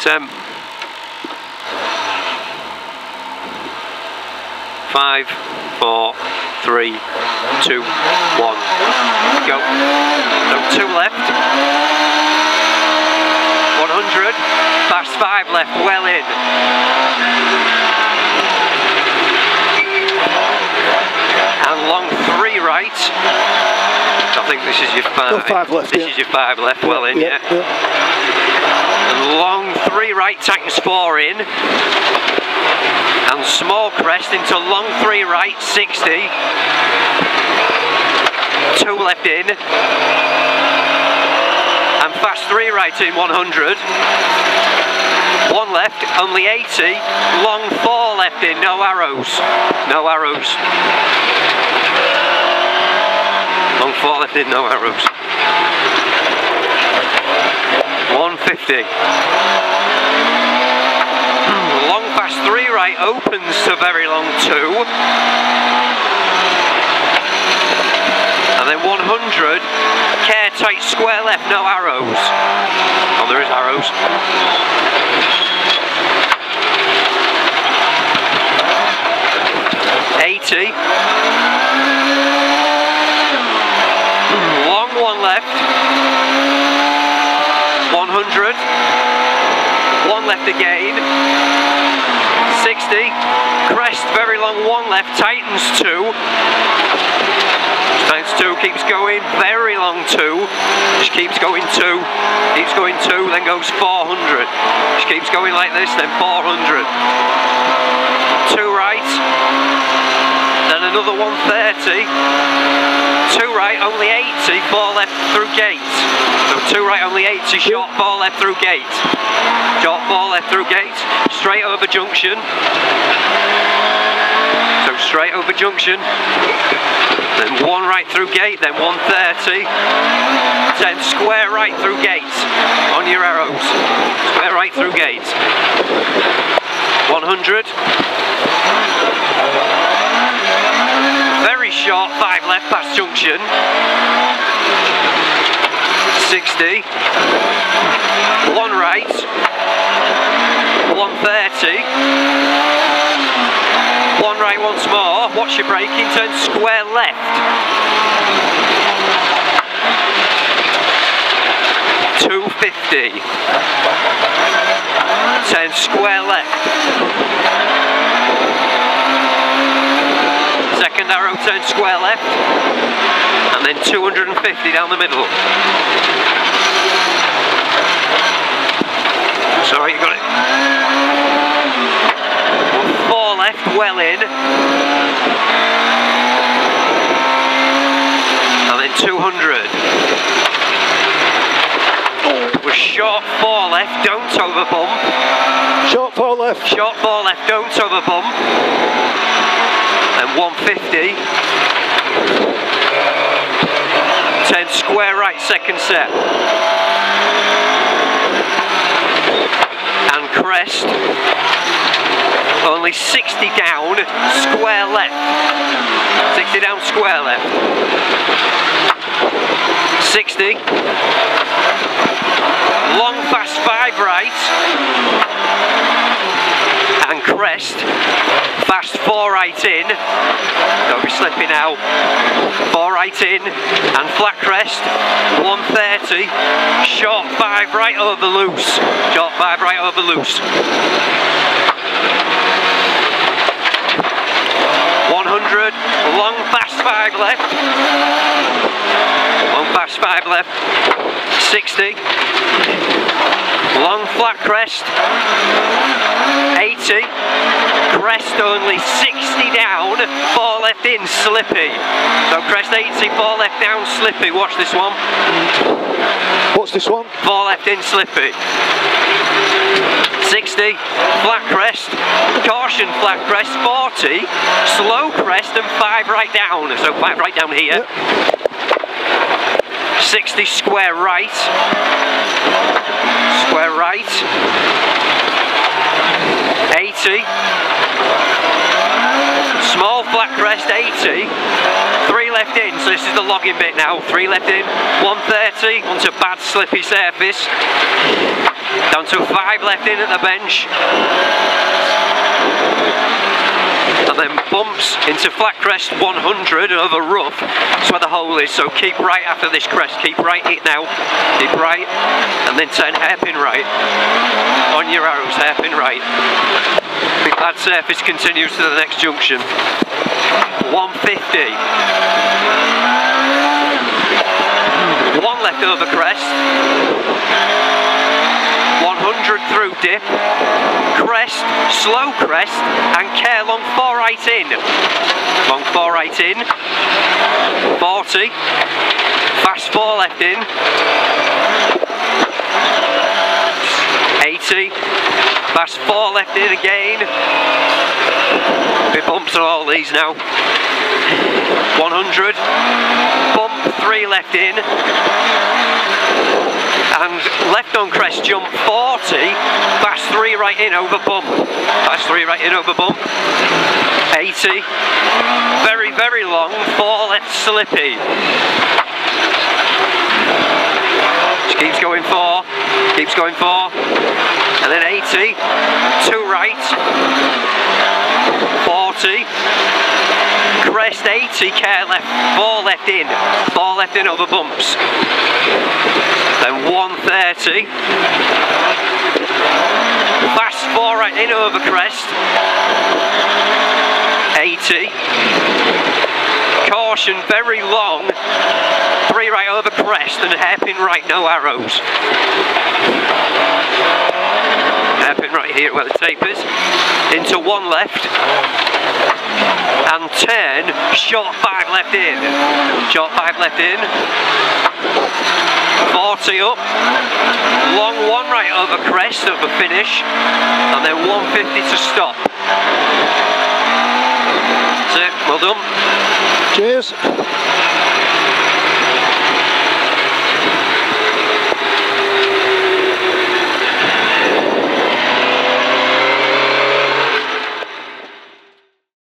Ten. Five, four, three, two, one. Go. So two left. 100. Fast five left, well in. And long three right. I think this is your five. Five left, This yeah. is your five left, well in, yeah. And long three right, tightens four in. And small crest into long three right, 60. Two left in. And fast three right in, 100. One left, only 80. Long four left in, no arrows. No arrows. Hmm, long four left in, no arrows. 150. Long fast three right opens to very long two. And then 100, care tight square left, no arrows. Oh, there is arrows. Eighty. Long one left. 100. One left again. 60. Crest, very long one left. Tightens two. Tightens two, keeps going. Very long two. Just keeps going two. Keeps going two, then goes 400. Just keeps going like this, then 400. Two right. Then another 130. Two right, only 80, four left through gate. So two right, only 80, short four left through gate. Short four left through gate, straight over junction. So straight over junction. Then one right through gate, then 130. Then square right through gate on your arrows. Square right through gate. 100. Short, five left past junction. 60. One right. 130. One right once more. Watch your braking, turn square left. 250. Turn square left. Second arrow turn square left. And then 250 down the middle. Sorry, you got it. Four left, well in. And then 200. We're short four left, don't over bump. Short four left. Short four left, don't over bump. And 150. 10 square right, second set. And crest. Only 60 down, square left. 60 down, square left. 60. Long fast five right. And crest. Fast four right in. Don't be slipping out. Right in. And flat crest. 130. Short five right over loose. Short five right over loose. 100. Long fast five left. Fast five left. 60. Long flat crest. 80. Crest only 60 down. Four left in, slippy. So crest 80, four left down, slippy. Watch this one. What's this one? Four left in, slippy. 60, flat crest, caution flat crest, 40, slow crest and five right down. So five right down here. 60 square right. Square right. 80. Small flat crest 80. Three left in, so this is the logging bit now. Three left in, 130 onto bad slippy surface. Down to five left in at the bench. And then bumps into flat crest 100 over rough. That's where the hole is, so keep right after this crest. Keep right it now. Keep right, and then turn hairpin right. On your arrows, hairpin right. Big bad surface continues to the next junction. 150. One left over crest. 100 through dip. Crest, slow crest, and care long four right in. Long four right in. 40. Fast four left in. 80. Fast four left in again. Bit bumps on all these now. 100. Bump three left in. Left on crest jump 40. Fast three right in over bump. Fast three right in over bump. 80. Very, very long. Four left slippy. Just keeps going four. Keeps going four. And then 80. Two right. 40. Crest 80, care left, four left in, four left in over bumps. Then 130. Fast four right in over crest. 80. Caution, very long. Three right over crest and hairpin right, no arrows. Hairpin right here where the tape is. Into one left. And turn, short five left in. Short five left in. 40 up. Long one right over crest over finish. And then 150 to stop. That's it, well done. Cheers.